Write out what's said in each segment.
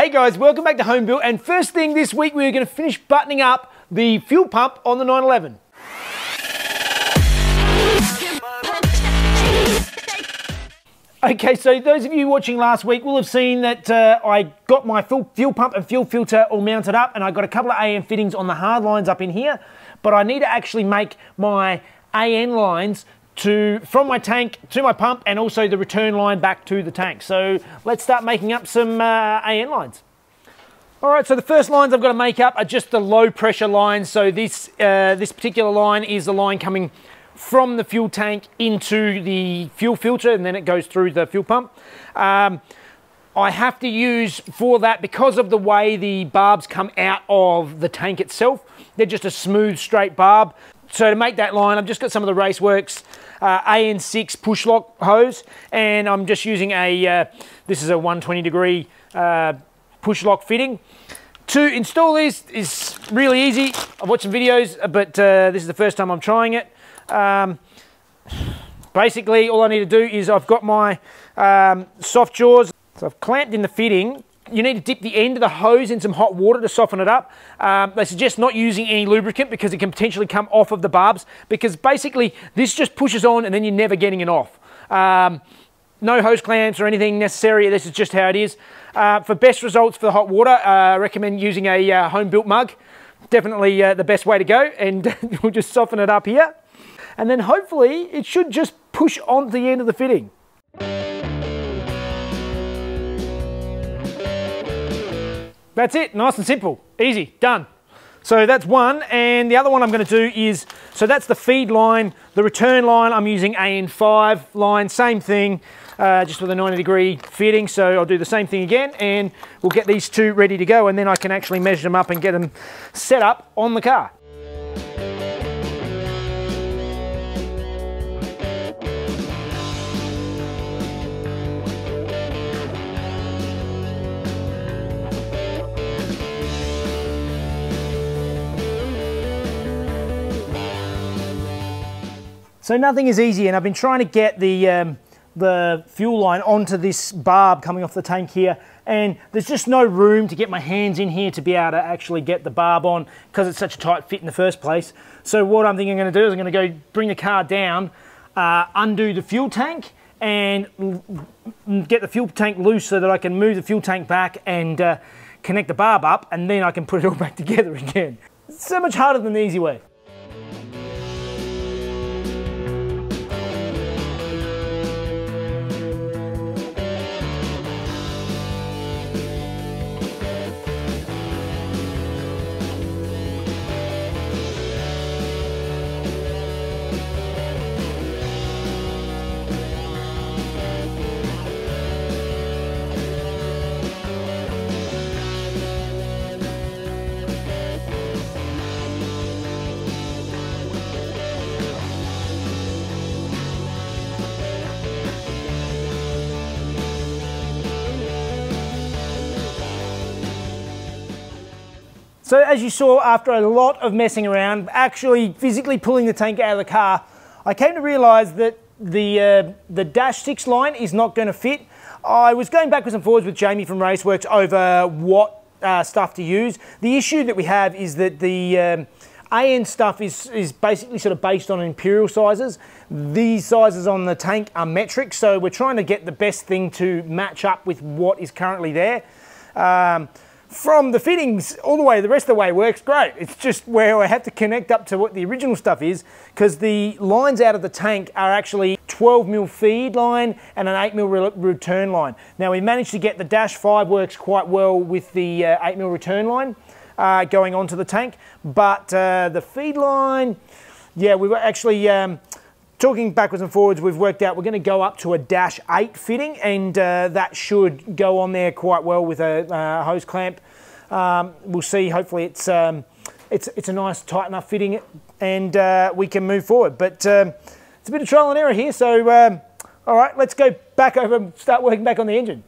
Hey guys, welcome back to Home Built. And first thing this week, we're going to finish buttoning up the fuel pump on the 911. Okay, so those of you watching last week will have seen that uh, I got my fuel pump and fuel filter all mounted up and I got a couple of AN fittings on the hard lines up in here, but I need to actually make my AN lines to from my tank to my pump and also the return line back to the tank. So let's start making up some uh, AN lines. All right, so the first lines I've got to make up are just the low pressure lines. So this, uh, this particular line is the line coming from the fuel tank into the fuel filter and then it goes through the fuel pump. Um, I have to use for that because of the way the barbs come out of the tank itself. They're just a smooth straight barb. So to make that line, I've just got some of the Raceworks uh, AN6 push lock hose and I'm just using a, uh, this is a 120 degree uh, push lock fitting. To install this is really easy. I've watched some videos, but uh, this is the first time I'm trying it. Um, basically, all I need to do is I've got my um, soft jaws. So I've clamped in the fitting. You need to dip the end of the hose in some hot water to soften it up. Um, they suggest not using any lubricant because it can potentially come off of the barbs because basically this just pushes on and then you're never getting it off. Um, no hose clamps or anything necessary. This is just how it is. Uh, for best results for the hot water, uh, I recommend using a uh, home built mug. Definitely uh, the best way to go and we'll just soften it up here and then hopefully it should just push on the end of the fitting. That's it, nice and simple, easy, done. So that's one, and the other one I'm going to do is, so that's the feed line, the return line, I'm using AN5 line, same thing, uh, just with a 90 degree fitting, so I'll do the same thing again, and we'll get these two ready to go, and then I can actually measure them up and get them set up on the car. So nothing is easy and I've been trying to get the, um, the fuel line onto this barb coming off the tank here and there's just no room to get my hands in here to be able to actually get the barb on because it's such a tight fit in the first place. So what I'm thinking I'm going to do is I'm going to go bring the car down, uh, undo the fuel tank and get the fuel tank loose so that I can move the fuel tank back and uh, connect the barb up and then I can put it all back together again. It's so much harder than the easy way. So as you saw, after a lot of messing around, actually physically pulling the tank out of the car, I came to realise that the, uh, the Dash 6 line is not going to fit. I was going backwards and forwards with Jamie from Raceworks over what uh, stuff to use. The issue that we have is that the um, AN stuff is, is basically sort of based on imperial sizes. These sizes on the tank are metric, so we're trying to get the best thing to match up with what is currently there. Um, from the fittings all the way, the rest of the way works great. It's just where I have to connect up to what the original stuff is because the lines out of the tank are actually 12 mil feed line and an 8 mil re return line. Now we managed to get the Dash 5 works quite well with the uh, 8 mil return line uh, going onto the tank, but uh, the feed line, yeah, we were actually, um, talking backwards and forwards, we've worked out we're going to go up to a dash 8 fitting, and uh, that should go on there quite well with a uh, hose clamp. Um, we'll see. Hopefully, it's um, it's it's a nice tight enough fitting, and uh, we can move forward. But um, it's a bit of trial and error here. So, um, all right, let's go back over and start working back on the engine.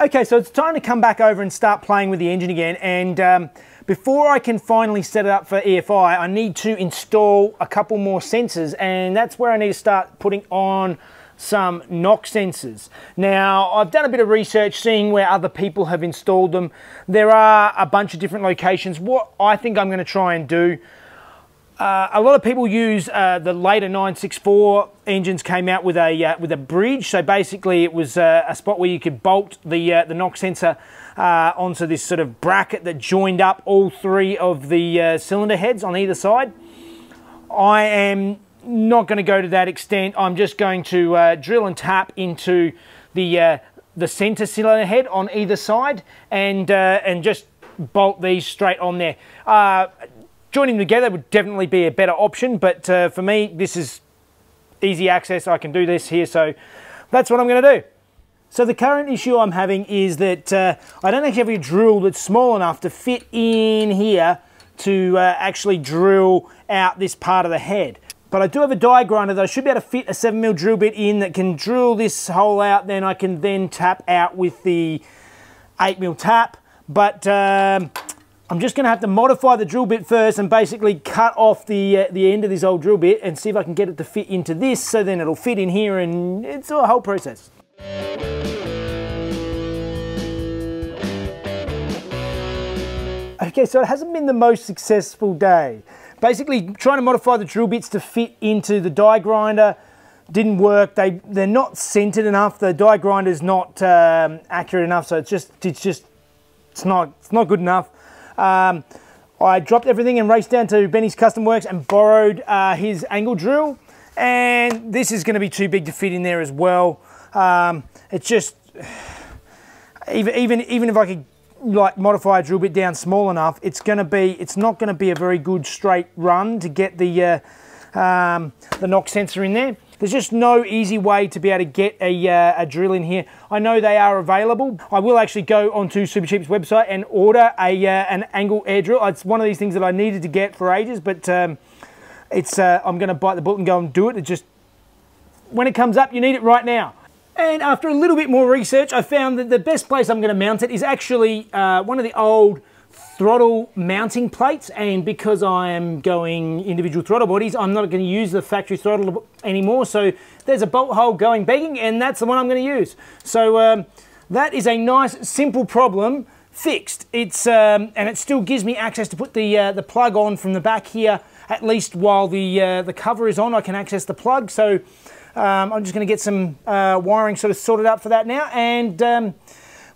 Okay, so it's time to come back over and start playing with the engine again, and um, before I can finally set it up for EFI, I need to install a couple more sensors and that's where I need to start putting on some knock sensors. Now, I've done a bit of research seeing where other people have installed them. There are a bunch of different locations. What I think I'm going to try and do uh, a lot of people use uh, the later 964 engines came out with a uh, with a bridge. So basically, it was uh, a spot where you could bolt the uh, the knock sensor onto this sort of bracket that joined up all three of the cylinder heads on either side. I am not going to go to that extent. I'm just going to drill and tap into the the center cylinder head on either side and and just bolt these straight on there Joining them together would definitely be a better option, but uh, for me, this is easy access. I can do this here, so that's what I'm going to do. So the current issue I'm having is that uh, I don't actually have a drill that's small enough to fit in here to uh, actually drill out this part of the head. But I do have a die grinder that I should be able to fit a 7mm drill bit in that can drill this hole out. Then I can then tap out with the 8mm tap. But um, I'm just going to have to modify the drill bit first and basically cut off the, uh, the end of this old drill bit and see if I can get it to fit into this so then it'll fit in here and it's a whole process. Okay, so it hasn't been the most successful day. Basically, trying to modify the drill bits to fit into the die grinder didn't work. They, they're not centered enough. The die grinder is not um, accurate enough, so it's just, it's just, it's not, it's not good enough. Um, I dropped everything and raced down to Benny's Custom Works and borrowed uh, his angle drill. And this is going to be too big to fit in there as well. Um, it's just, even, even, even if I could like modify a drill bit down small enough, it's going to be, it's not going to be a very good straight run to get the, uh, um, the knock sensor in there. There's just no easy way to be able to get a, uh, a drill in here. I know they are available. I will actually go onto Supercheap's website and order a, uh, an angle air drill. It's one of these things that I needed to get for ages, but um, it's uh, I'm going to bite the bullet and go and do it. It just, when it comes up, you need it right now. And after a little bit more research, I found that the best place I'm going to mount it is actually uh, one of the old throttle mounting plates and because I am going individual throttle bodies I'm not going to use the factory throttle anymore. So there's a bolt hole going begging and that's the one I'm going to use. So um, that is a nice simple problem fixed. It's um, and it still gives me access to put the uh, the plug on from the back here at least while the uh, the cover is on I can access the plug. So um, I'm just going to get some uh, wiring sort of sorted out for that now. And um,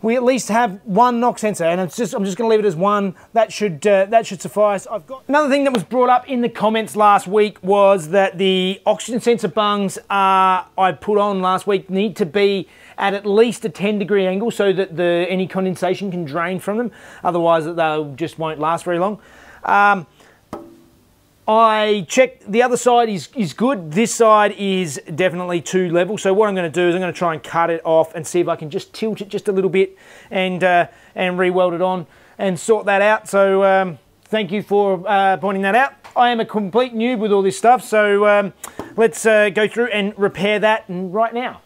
we at least have one knock sensor and it's just I'm just going to leave it as one. That should uh, that should suffice. I've got another thing that was brought up in the comments last week was that the oxygen sensor bungs uh, I put on last week need to be at at least a 10 degree angle so that the any condensation can drain from them. Otherwise they just won't last very long. Um, I checked the other side is, is good. This side is definitely too level. So what I'm going to do is I'm going to try and cut it off and see if I can just tilt it just a little bit and, uh, and re-weld it on and sort that out. So um, thank you for uh, pointing that out. I am a complete noob with all this stuff. So um, let's uh, go through and repair that right now.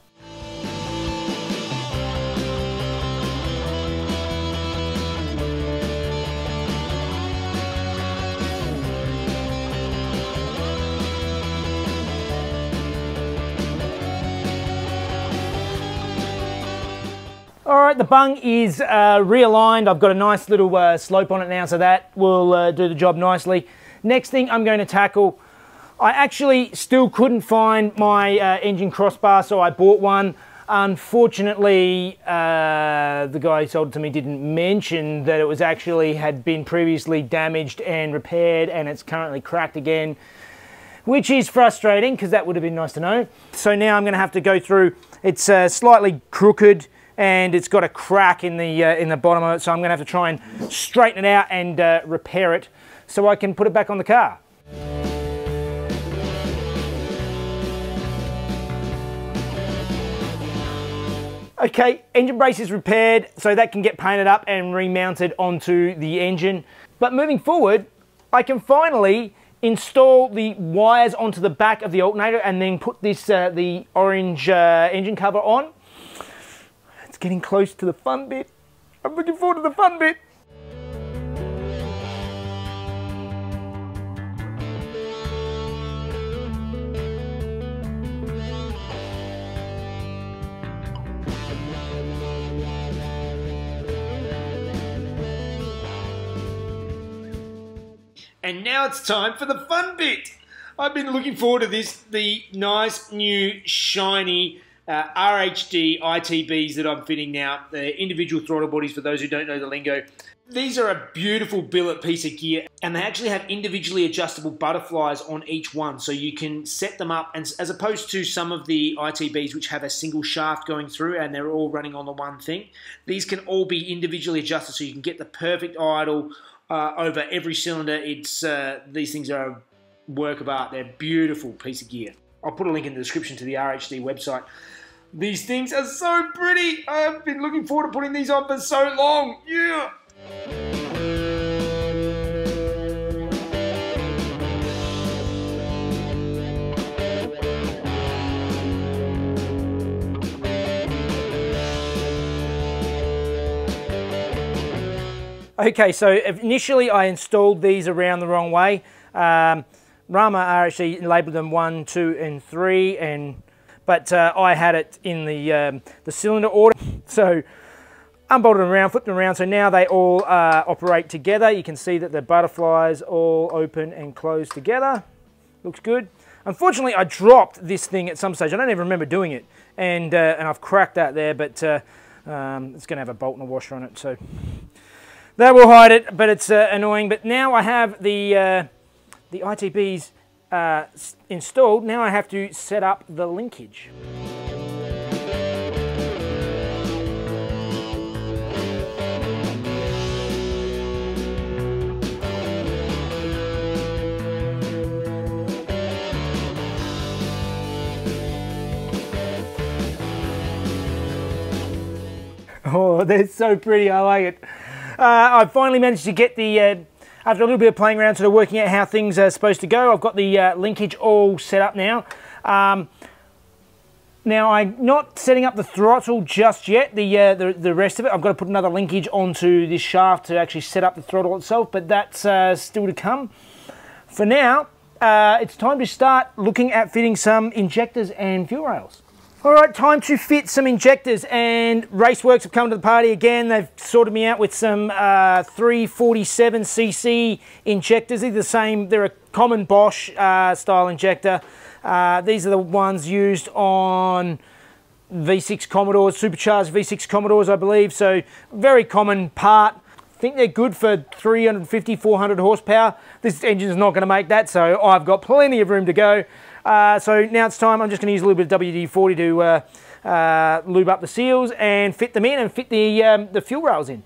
The bung is uh, realigned. I've got a nice little uh, slope on it now, so that will uh, do the job nicely. Next thing I'm going to tackle, I actually still couldn't find my uh, engine crossbar, so I bought one. Unfortunately, uh, the guy who sold it to me didn't mention that it was actually had been previously damaged and repaired, and it's currently cracked again, which is frustrating because that would have been nice to know. So now I'm going to have to go through. It's uh, slightly crooked and it's got a crack in the, uh, in the bottom of it, so I'm gonna have to try and straighten it out and uh, repair it so I can put it back on the car. Okay, engine brace is repaired, so that can get painted up and remounted onto the engine. But moving forward, I can finally install the wires onto the back of the alternator and then put this uh, the orange uh, engine cover on it's getting close to the fun bit. I'm looking forward to the fun bit. And now it's time for the fun bit. I've been looking forward to this, the nice new shiny uh, RHD ITBs that I'm fitting now, the individual throttle bodies for those who don't know the lingo. These are a beautiful billet piece of gear and they actually have individually adjustable butterflies on each one so you can set them up and as opposed to some of the ITBs which have a single shaft going through and they're all running on the one thing. These can all be individually adjusted so you can get the perfect idle uh, over every cylinder. It's uh, These things are a work of art. They're a beautiful piece of gear. I'll put a link in the description to the RHD website. These things are so pretty. I've been looking forward to putting these on for so long. Yeah. Okay, so initially I installed these around the wrong way. Um, Rama actually labelled them one, two, and three, and but uh, I had it in the um, the cylinder order. So unbolted them around, flipped them around, so now they all uh, operate together. You can see that the butterflies all open and close together. Looks good. Unfortunately, I dropped this thing at some stage. I don't even remember doing it, and uh, and I've cracked that there, but uh, um, it's going to have a bolt and a washer on it, so that will hide it, but it's uh, annoying. But now I have the, uh, the ITBs uh, installed. Now I have to set up the linkage. Oh, they're so pretty. I like it. Uh, I've finally managed to get the, uh, after a little bit of playing around, sort of working out how things are supposed to go, I've got the uh, linkage all set up now. Um, now I'm not setting up the throttle just yet, the, uh, the, the rest of it. I've got to put another linkage onto this shaft to actually set up the throttle itself, but that's uh, still to come. For now, uh, it's time to start looking at fitting some injectors and fuel rails. All right, time to fit some injectors and Raceworks have come to the party again. They've sorted me out with some uh, 347cc injectors. They're the same, they're a common Bosch uh, style injector. Uh, these are the ones used on V6 Commodores, supercharged V6 Commodores, I believe. So very common part. I think they're good for 350, 400 horsepower. This engine is not going to make that, so I've got plenty of room to go. Uh, so now it's time, I'm just going to use a little bit of WD-40 to uh, uh, lube up the seals and fit them in and fit the, um, the fuel rails in.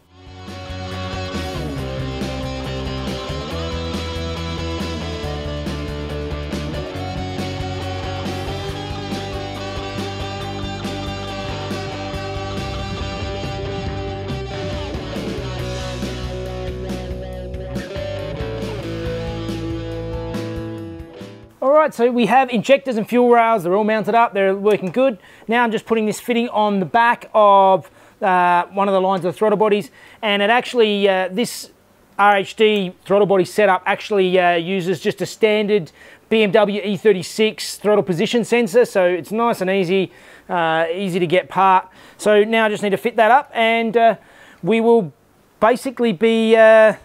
All right, so we have injectors and fuel rails. They're all mounted up. They're working good. Now I'm just putting this fitting on the back of uh, one of the lines of the throttle bodies. And it actually, uh, this RHD throttle body setup actually uh, uses just a standard BMW E36 throttle position sensor. So it's nice and easy, uh, easy to get part. So now I just need to fit that up and uh, we will basically be uh,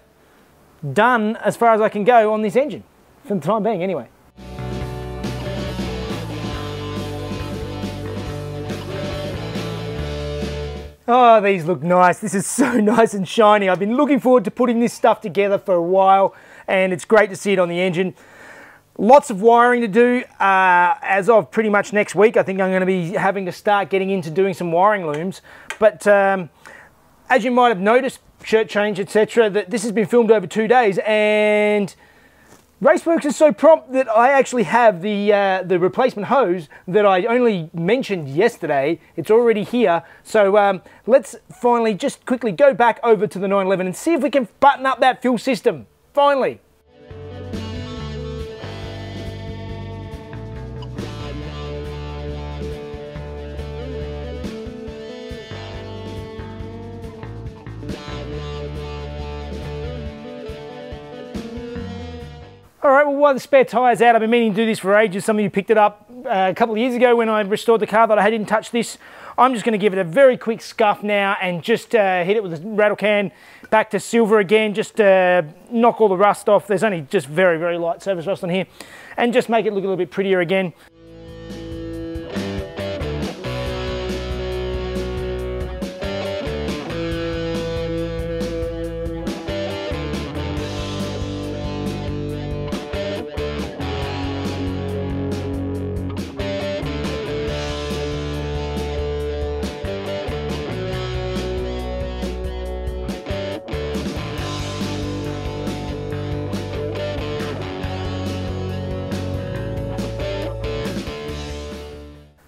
done as far as I can go on this engine for the time being anyway. Oh, these look nice. This is so nice and shiny. I've been looking forward to putting this stuff together for a while and it's great to see it on the engine. Lots of wiring to do uh, as of pretty much next week. I think I'm going to be having to start getting into doing some wiring looms. But um, as you might have noticed, shirt change, etc., that this has been filmed over two days and Raceworks is so prompt that I actually have the, uh, the replacement hose that I only mentioned yesterday. It's already here. So um, let's finally just quickly go back over to the 911 and see if we can button up that fuel system. Finally. All right, well, while the spare tire's out, I've been meaning to do this for ages. Some of you picked it up uh, a couple of years ago when I restored the car that I hadn't touch this. I'm just going to give it a very quick scuff now and just uh, hit it with a rattle can back to silver again, just uh, knock all the rust off. There's only just very, very light surface rust on here and just make it look a little bit prettier again.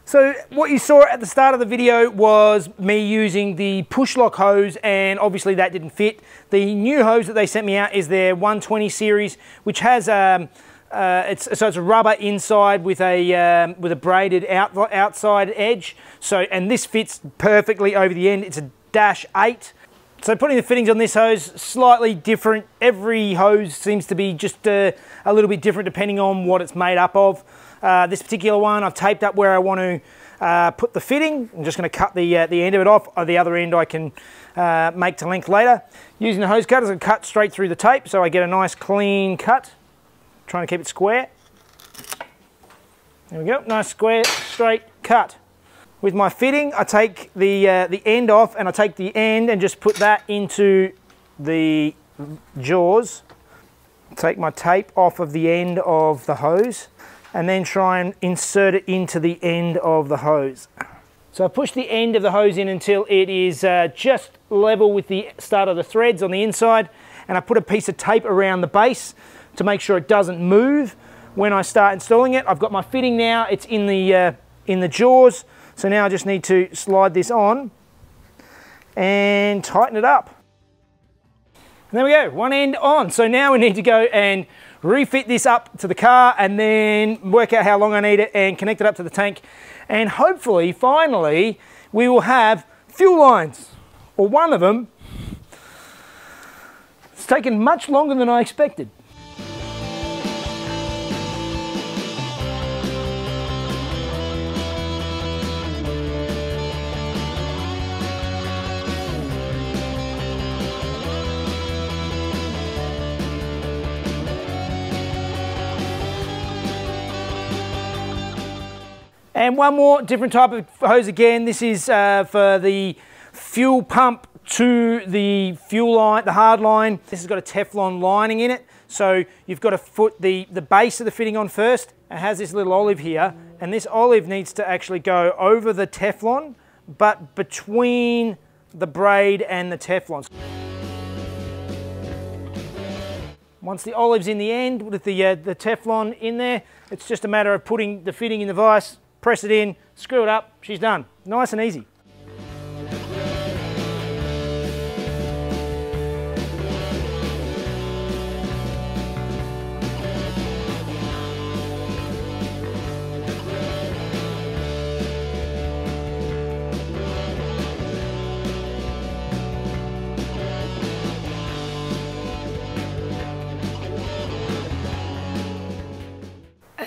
So what you saw at the start of the video was me using the push lock hose and obviously that didn't fit. The new hose that they sent me out is their 120 series which has um, uh, it's, so it's a rubber inside with a um, with a braided out, outside edge. So and this fits perfectly over the end. It's a dash eight. So putting the fittings on this hose slightly different. Every hose seems to be just uh, a little bit different depending on what it's made up of. Uh, this particular one I've taped up where I want to uh, put the fitting. I'm just going to cut the, uh, the end of it off. Uh, the other end I can uh, make to length later. Using the hose cutters, I cut straight through the tape so I get a nice clean cut. Trying to keep it square. There we go, nice square, straight cut. With my fitting, I take the, uh, the end off and I take the end and just put that into the jaws. Take my tape off of the end of the hose and then try and insert it into the end of the hose. So I push the end of the hose in until it is uh, just level with the start of the threads on the inside and I put a piece of tape around the base to make sure it doesn't move when I start installing it. I've got my fitting now, it's in the, uh, in the jaws, so now I just need to slide this on and tighten it up. And there we go, one end on. So now we need to go and refit this up to the car and then work out how long I need it and connect it up to the tank. And hopefully, finally, we will have fuel lines, or one of them. It's taken much longer than I expected. And one more different type of hose again. This is uh, for the fuel pump to the fuel line, the hard line. This has got a Teflon lining in it. So you've got to put the, the base of the fitting on first. It has this little olive here. And this olive needs to actually go over the Teflon, but between the braid and the Teflon. Once the olive's in the end with the, uh, the Teflon in there, it's just a matter of putting the fitting in the vise, press it in, screw it up, she's done. Nice and easy.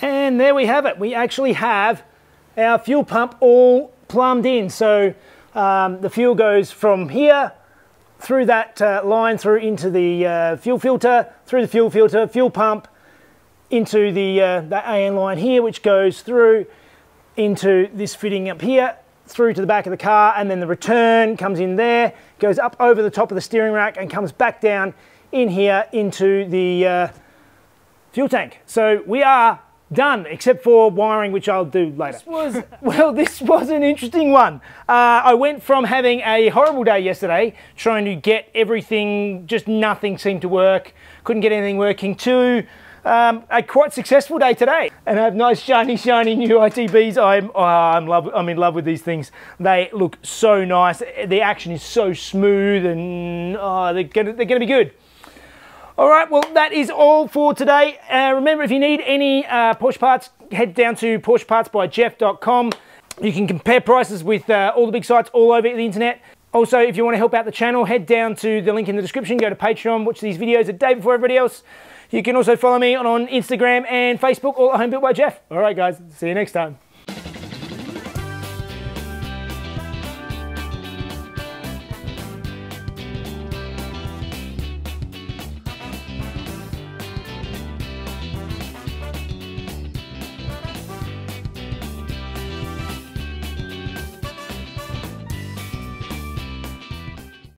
And there we have it. We actually have our fuel pump all plumbed in. So um, the fuel goes from here through that uh, line through into the uh, fuel filter, through the fuel filter, fuel pump, into the, uh, the AN line here, which goes through into this fitting up here, through to the back of the car, and then the return comes in there, goes up over the top of the steering rack and comes back down in here into the uh, fuel tank. So we are done, except for wiring, which I'll do later. This was, well, this was an interesting one. Uh, I went from having a horrible day yesterday, trying to get everything, just nothing seemed to work, couldn't get anything working, to um, a quite successful day today. And I have nice, shiny, shiny new ITBs. I'm, oh, I'm, love, I'm in love with these things. They look so nice. The action is so smooth and oh, they're gonna, they're gonna be good. All right, well, that is all for today. Uh, remember, if you need any uh, Porsche parts, head down to PorschePartsByJeff.com. You can compare prices with uh, all the big sites all over the internet. Also, if you want to help out the channel, head down to the link in the description, go to Patreon, watch these videos a day before everybody else. You can also follow me on, on Instagram and Facebook, all at Home Built by Jeff. All right, guys, see you next time.